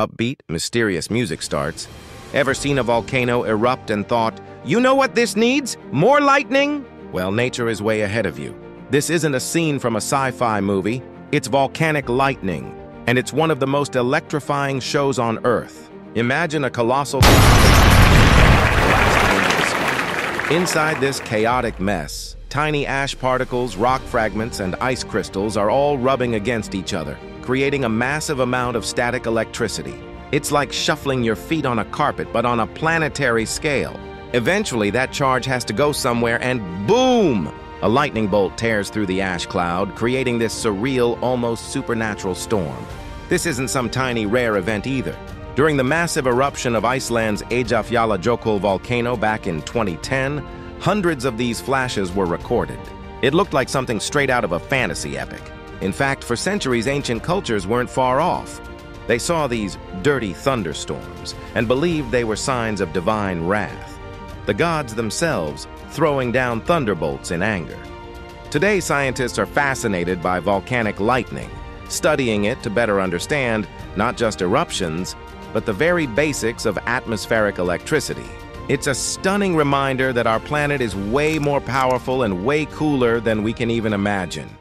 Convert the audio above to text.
Upbeat, mysterious music starts. Ever seen a volcano erupt and thought, you know what this needs? More lightning? Well, nature is way ahead of you. This isn't a scene from a sci-fi movie. It's volcanic lightning, and it's one of the most electrifying shows on Earth. Imagine a colossal Inside this chaotic mess, tiny ash particles, rock fragments, and ice crystals are all rubbing against each other, creating a massive amount of static electricity. It's like shuffling your feet on a carpet, but on a planetary scale. Eventually, that charge has to go somewhere, and boom! A lightning bolt tears through the ash cloud, creating this surreal, almost supernatural storm. This isn't some tiny, rare event either. During the massive eruption of Iceland's Eyjafjallajökull volcano back in 2010, hundreds of these flashes were recorded. It looked like something straight out of a fantasy epic. In fact, for centuries, ancient cultures weren't far off. They saw these dirty thunderstorms and believed they were signs of divine wrath, the gods themselves throwing down thunderbolts in anger. Today, scientists are fascinated by volcanic lightning, studying it to better understand not just eruptions, but the very basics of atmospheric electricity. It's a stunning reminder that our planet is way more powerful and way cooler than we can even imagine.